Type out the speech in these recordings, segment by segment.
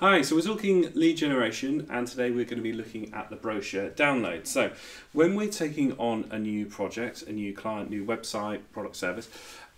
Hi, so we're talking lead generation, and today we're going to be looking at the brochure download. So, when we're taking on a new project, a new client, new website, product service,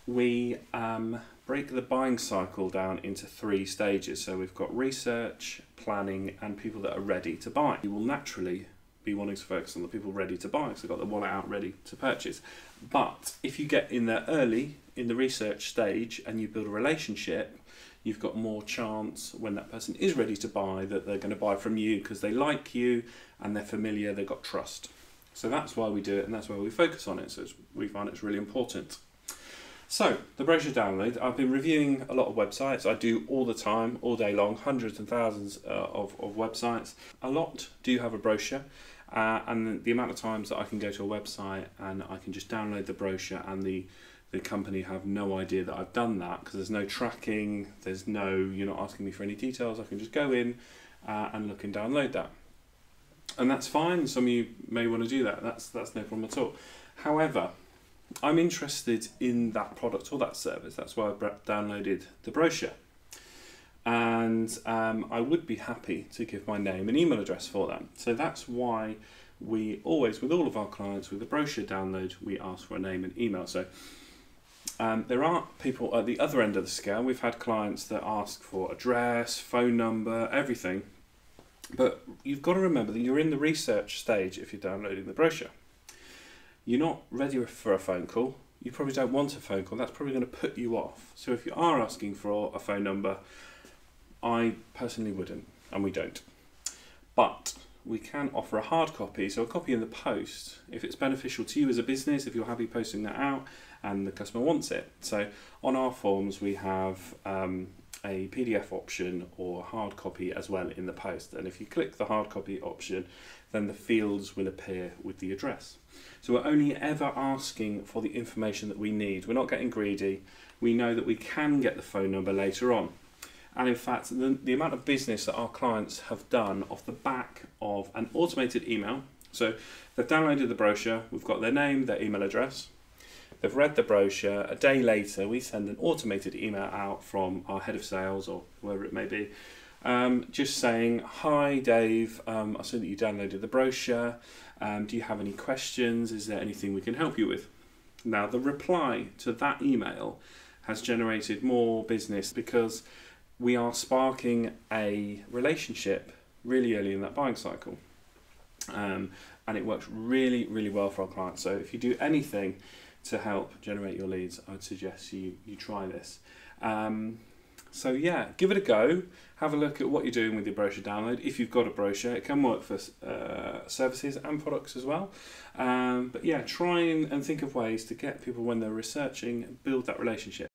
we um, break the buying cycle down into three stages. So, we've got research, planning, and people that are ready to buy. You will naturally be wanting to focus on the people ready to buy because they've got the wallet out ready to purchase. But if you get in there early in the research stage and you build a relationship, you've got more chance when that person is ready to buy that they're going to buy from you because they like you and they're familiar, they've got trust. So that's why we do it and that's why we focus on it. So we find it's really important. So, the brochure download, I've been reviewing a lot of websites. I do all the time, all day long, hundreds and thousands uh, of, of websites. A lot do have a brochure, uh, and the amount of times that I can go to a website and I can just download the brochure and the the company have no idea that I've done that because there's no tracking, there's no, you're not asking me for any details. I can just go in uh, and look and download that. And that's fine. Some of you may want to do that. That's, that's no problem at all. However, I'm interested in that product or that service. That's why I downloaded the brochure. And um, I would be happy to give my name and email address for that. So that's why we always, with all of our clients, with the brochure download, we ask for a name and email. So um, there are people at the other end of the scale. We've had clients that ask for address, phone number, everything. But you've got to remember that you're in the research stage if you're downloading the brochure. You're not ready for a phone call. You probably don't want a phone call. That's probably going to put you off. So if you are asking for a phone number, I personally wouldn't, and we don't. But we can offer a hard copy, so a copy in the post, if it's beneficial to you as a business, if you're happy posting that out and the customer wants it. So on our forms, we have um, a PDF option or hard copy as well in the post. And if you click the hard copy option, then the fields will appear with the address. So we're only ever asking for the information that we need. We're not getting greedy. We know that we can get the phone number later on. And in fact, the, the amount of business that our clients have done off the back of an automated email. So they've downloaded the brochure, we've got their name, their email address, they've read the brochure. A day later, we send an automated email out from our head of sales or whoever it may be, um, just saying, Hi Dave, um, I saw that you downloaded the brochure. Um, do you have any questions? Is there anything we can help you with? Now, the reply to that email has generated more business because we are sparking a relationship really early in that buying cycle. Um, and it works really, really well for our clients. So if you do anything to help generate your leads, I would suggest you, you try this. Um, so yeah, give it a go. Have a look at what you're doing with your brochure download. If you've got a brochure, it can work for uh, services and products as well. Um, but yeah, try and, and think of ways to get people when they're researching, build that relationship.